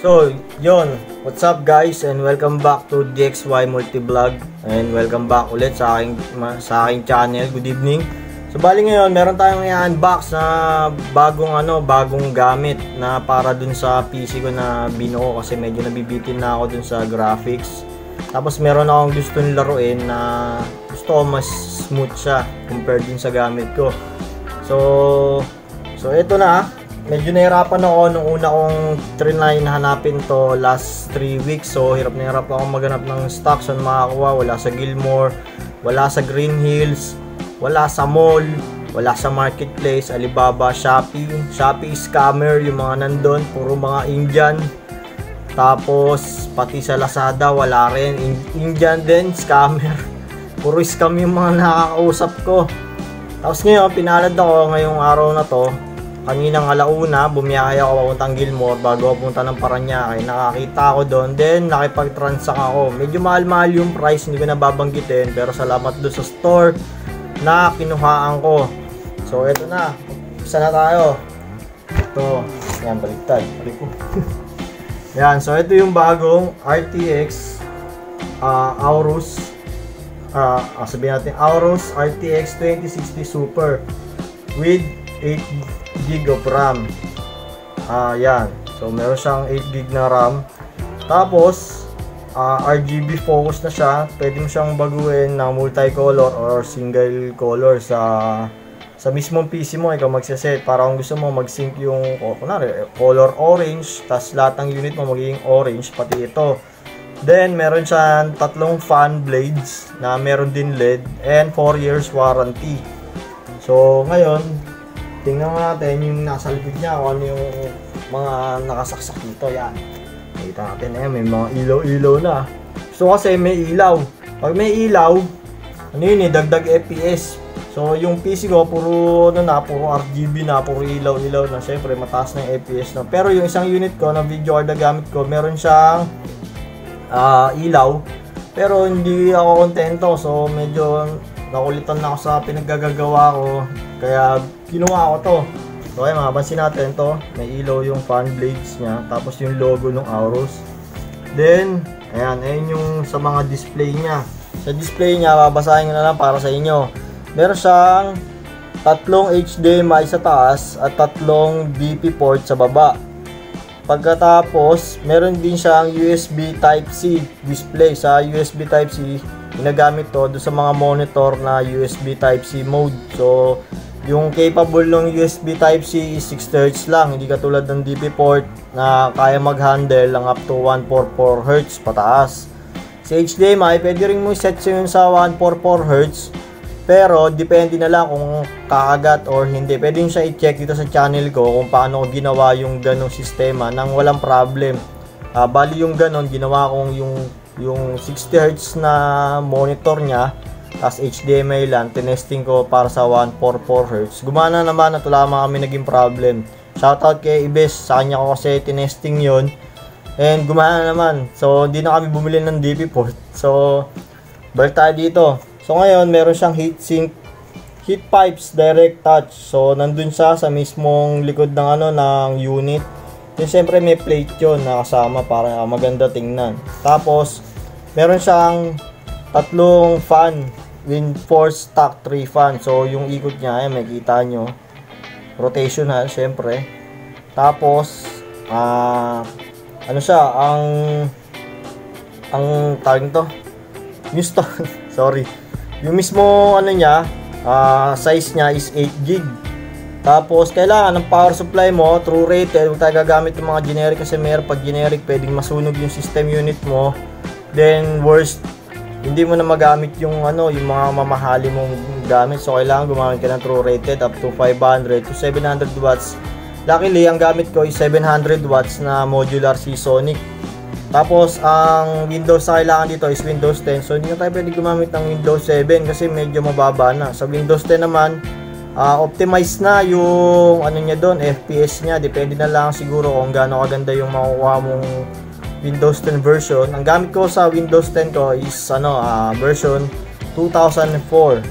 So, yon What's up guys and welcome back to DXY Multivlog and welcome back ulit sa aking, sa aking channel. Good evening. So, bali ngayon, meron tayong i-unbox na bagong ano, bagong gamit na para dun sa PC ko na binuo kasi medyo nabibitin na ako dun sa graphics. Tapos meron akong gusto laruin na gusto ko mas smooth siya compared din sa gamit ko. So, so ito na medyo nahirapan ako nung una kong trinay na hanapin to last 3 weeks. So, hirap na hirap ako maghanap ng stocks na makakuha. Wala sa Gilmore, wala sa Green Hills, wala sa mall, wala sa marketplace, Alibaba, Shopee. Shopee scammer, yung mga nandun, puro mga Indian. Tapos, pati sa Lazada, wala rin. Indian din, scammer. Puro scam yung mga nakakausap ko. Tapos ngayon, pinalad ako ngayong araw na to kaninang alauna, bumiyahe ako papuntang Gilmore bago punta ng Paranaque. Nakakita ako doon, then nakipag-transact ako. Medyo mahal-mahal yung price, hindi ko na babanggitin, pero salamat doon sa store na kinuhaan ko. So, eto na. Isa na tayo. Ito. Yan, baliktad. Balik ko. yan, so ito yung bagong RTX uh, Aorus uh, uh, sabihin natin Aorus RTX 2060 Super with 8 gig of RAM. Ah, yan. So, meron siyang 8 gig na RAM. Tapos, uh, ah, RGB focus na siya. Pwede mo siyang baguhin na multicolor or single color sa sa mismong PC mo, ikaw magsaset para kung gusto mo mag-sync yung kunwari, color orange, tas lahat ng unit mo magiging orange, pati ito. Then, meron siyang tatlong fan blades na meron din LED and 4 years warranty. So, ngayon, tingnan natin yung nasa likod niya kung ano yung mga nakasaksak dito yan. Nakita natin eh may mga ilaw-ilaw na. So kasi may ilaw. Pag may ilaw ano yun eh dagdag FPS so yung PC ko puro ano na puro RGB na puro ilaw-ilaw na. Syempre mataas na yung FPS na. Pero yung isang unit ko na video card na gamit ko meron siyang uh, ilaw. Pero hindi ako kontento. So medyo nakulitan na ako sa pinaggagawa ko. Kaya kinuha ko to. So ay mapapansin natin to, may ilaw yung fan blades niya, tapos yung logo ng Aorus. Then, ayan, ayan yung sa mga display niya. Sa display niya, babasahin ko na lang para sa inyo. Meron siyang tatlong HDMI sa taas at tatlong DP port sa baba. Pagkatapos, meron din siyang USB Type-C display. Sa USB Type-C, ginagamit to do sa mga monitor na USB Type-C mode. So, yung capable ng USB Type-C is 60Hz lang, hindi katulad ng DP port na kaya mag-handle lang up to 144Hz pataas. Sa HDMI, pwede rin mo set yun sa 144Hz pero depende na lang kung kakagat or hindi. Pwede siya i-check dito sa channel ko kung paano ko ginawa yung ganong sistema nang walang problem. Uh, bali yung ganon, ginawa kong yung, yung 60Hz na monitor niya tapos HDMI lang, tinesting ko para sa 144Hz. Gumana naman at wala kami naging problem. Shoutout kay Ibes, sa kanya ko kasi tinesting yon And gumana naman. So, hindi na kami bumili ng DP port. So, balik tayo dito. So, ngayon, meron siyang heatsink heat pipes direct touch. So, nandun siya sa mismong likod ng ano ng unit. Then, syempre may plate yon na kasama para maganda tingnan. Tapos, meron siyang tatlong fan Winforce Stock 3 fan. So, yung ikot niya, ay makita nyo. Rotational, syempre. Tapos, ah, uh, ano siya, ang, ang tawag to, Houston, sorry. Yung mismo, ano niya, uh, size niya is 8 gig. Tapos, kailangan ng power supply mo, true rated, huwag tayo gagamit ng mga generic kasi meron pag generic, pwedeng masunog yung system unit mo. Then, worst hindi mo na magamit yung ano, yung mga mamahali mong gamit. So kailangan gumamit ka ng true rated up to 500 to 700 watts. Luckily, ang gamit ko is 700 watts na modular Seasonic. Tapos ang Windows na kailangan dito is Windows 10. So hindi na tayo pwede gumamit ng Windows 7 kasi medyo mababa na. Sa Windows 10 naman, uh, optimize na yung ano niya doon, FPS niya. Depende na lang siguro kung gaano kaganda yung makukuha mong Windows 10 version. Ang gamit ko sa Windows 10 ko is ano, uh, version 2004.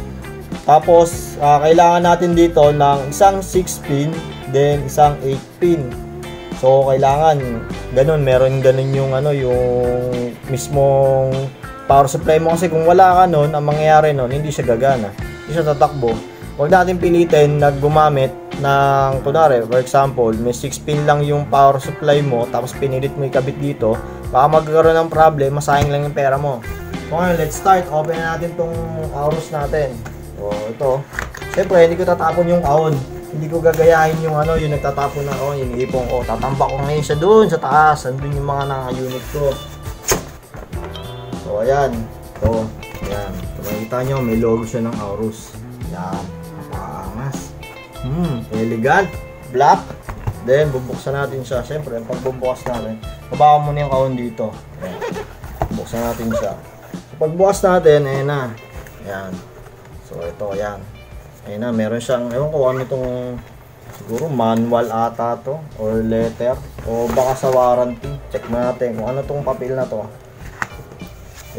Tapos, uh, kailangan natin dito ng isang 6 pin, then isang 8 pin. So, kailangan ganun, meron ganun yung ano, yung mismong power supply mo kasi kung wala ka nun, ang mangyayari nun, hindi siya gagana. Hindi siya tatakbo. Huwag natin pilitin na gumamit ng, kunwari, for example, may 6 pin lang yung power supply mo, tapos pinilit mo ikabit dito, baka magkakaroon ng problem, masayang lang yung pera mo. So ngayon, let's start. Open natin tong Aorus natin. So, ito. Siyempre, hindi ko tatapon yung kahon. Hindi ko gagayahin yung ano, yung nagtatapon na kahon, yung ipong. Oh, tatambak ko ngayon siya doon sa taas. Andun yung mga naka-unit ko. So, ayan. So, ayan. So, makikita nyo, may logo siya ng Aorus. Ayan. Napakaangas. Hmm, elegant. Black. Then, bubuksan natin siya. Siyempre, pagbubukas natin, baba ko muna yung kahon dito. Ayan. Buksan natin siya. So, pagbukas natin, ayan na. Ayan. So, ito, ayan. Ayan na, meron siyang, ewan ko ano itong, siguro manual ata to, or letter, o baka sa warranty. Check natin kung ano tong papel na to.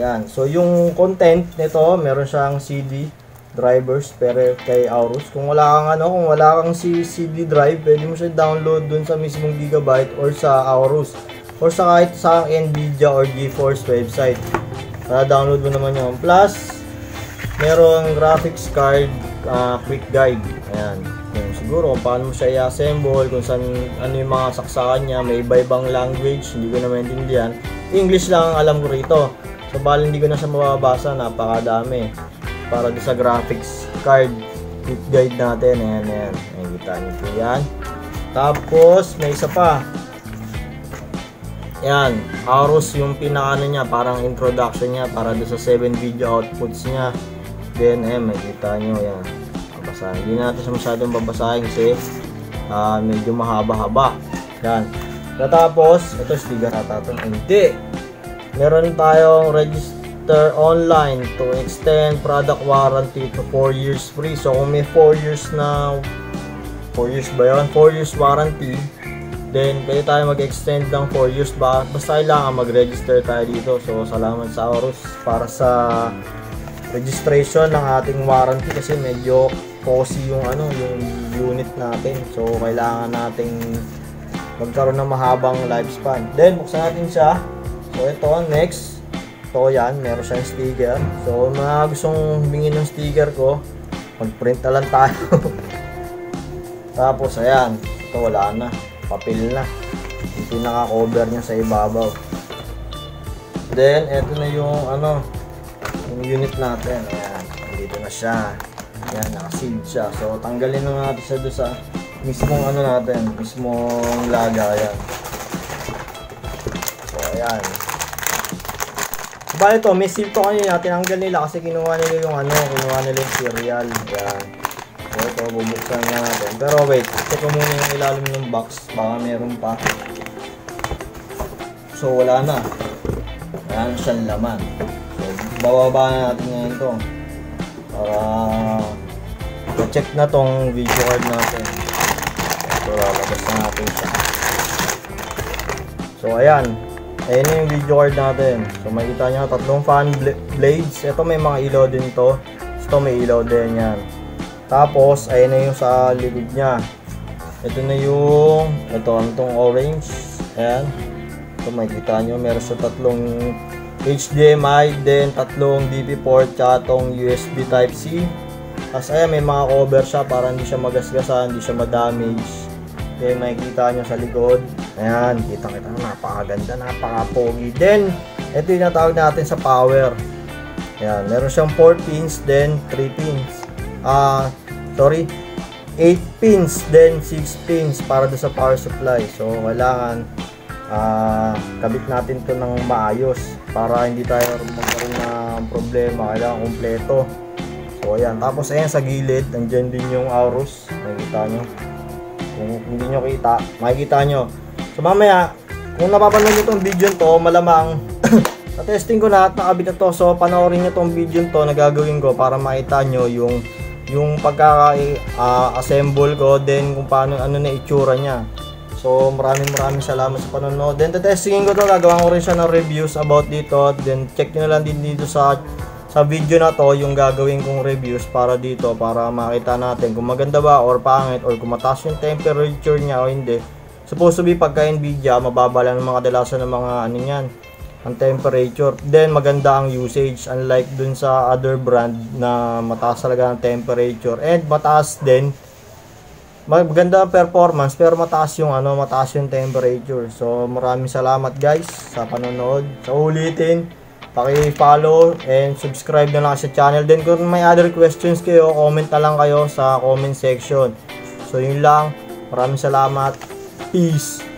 Yan. So, yung content nito, meron siyang CD drivers pero kay Aorus. Kung wala kang ano, kung wala kang si CD drive, pwede mo siya download dun sa mismong Gigabyte or sa Aorus or sa kahit sa Nvidia or GeForce website. Para download mo naman yun. Plus, merong graphics card uh, quick guide. Ayan. Kung siguro kung paano mo siya i-assemble, kung saan ano yung mga saksakan niya, may iba-ibang language, hindi ko na maintindihan. English lang ang alam ko rito. So, bali hindi ko na siya mababasa, napakadami. Para sa graphics card quick guide natin. Ayan, ayan. Nakikita niyo po yan. Tapos, may isa pa. Yan, Aorus yung pinakaano niya, parang introduction niya para doon sa 7 video outputs niya. Then, eh, makikita nyo, yan. Babasahin. Hindi natin siya masyadong babasahin kasi uh, medyo mahaba-haba. Yan. Tapos, ito sticker ata. Hindi. Meron tayong register online to extend product warranty to 4 years free. So, kung may 4 years na 4 years ba yun? 4 years warranty Then, pwede tayo mag-extend ng 4 years ba? Basta kailangan mag-register tayo dito. So, salamat sa Aorus para sa registration ng ating warranty kasi medyo cozy yung ano, yung unit natin. So, kailangan nating magkaroon ng mahabang lifespan. Then, buksan natin siya. So, ito, next. Ito yan, meron siyang sticker. So, mga gustong humingi ng sticker ko, mag-print na lang tayo. Tapos, ayan. Ito, wala na. Papel na. Yung pinaka-cover niya sa ibabaw. Then eto na yung ano yung unit natin. Ayan. Dito na siya. Ayan nakasealed siya. So tanggalin na natin siya doon sa mismong ano natin mismong laga. Ayan. So ayan Bale to, may seal to kanina, tinanggal nila kasi kinuha nila yung ano, kinuha nila yung serial. Ayan. So, ito, bubuksan na natin. Pero wait, check ko muna yung ilalim ng box. Baka meron pa. So, wala na. Wala na siyang laman. So, bababa na natin ngayon to. Para check na tong video card natin. So, lalabas na natin siya. So, ayan. Ayan na yung video card natin. So, makikita nyo, tatlong fan blades. Ito may mga ilaw din to. Ito may ilaw din yan. Tapos, ayan na yung sa likod niya. Ito na yung, ito, itong orange. Ayan. Ito, makikita nyo, meron sa tatlong HDMI, then tatlong DP port, tsaka itong USB Type-C. Tapos, ayan, may mga cover siya para hindi siya magasgasan, hindi siya ma-damage. Then, makikita nyo sa likod. Ayan, kita-kita, napakaganda, napaka-pogi. Then, ito yung natawag natin sa power. Ayan, meron siyang 4 pins, then 3 pins. Uh, sorry 8 pins then 6 pins para do sa power supply. So kailangan uh, kabit natin to ng maayos para hindi tayo magkaroon ng problema. Kailangan kumpleto. So ayan. Tapos ayan sa gilid nandiyan din yung Aorus. Nakikita nyo. Kung hindi nyo kita makikita nyo so mamaya kung napapanood nyo itong video to malamang sa testing ko na at nakabit na to so panoorin nyo itong video to na gagawin ko para makita nyo yung yung pagkaka-assemble uh, ko then kung paano ano na itsura niya. So maraming maraming salamat sa panonood. Then testingin ko to, gagawin ko rin siya ng reviews about dito. Then check niyo na lang din dito sa sa video na to yung gagawin kong reviews para dito para makita natin kung maganda ba or pangit or kung mataas yung temperature niya o hindi. Supposed to be pagka Nvidia, mababa lang ang mga kadalasan ng mga ano yan, ang temperature. Then maganda ang usage unlike dun sa other brand na mataas talaga ang temperature. And mataas din maganda ang performance pero mataas yung ano mataas yung temperature. So maraming salamat guys sa panonood. So ulitin paki-follow and subscribe na lang sa channel. Then kung may other questions kayo comment na lang kayo sa comment section. So yun lang. Maraming salamat peace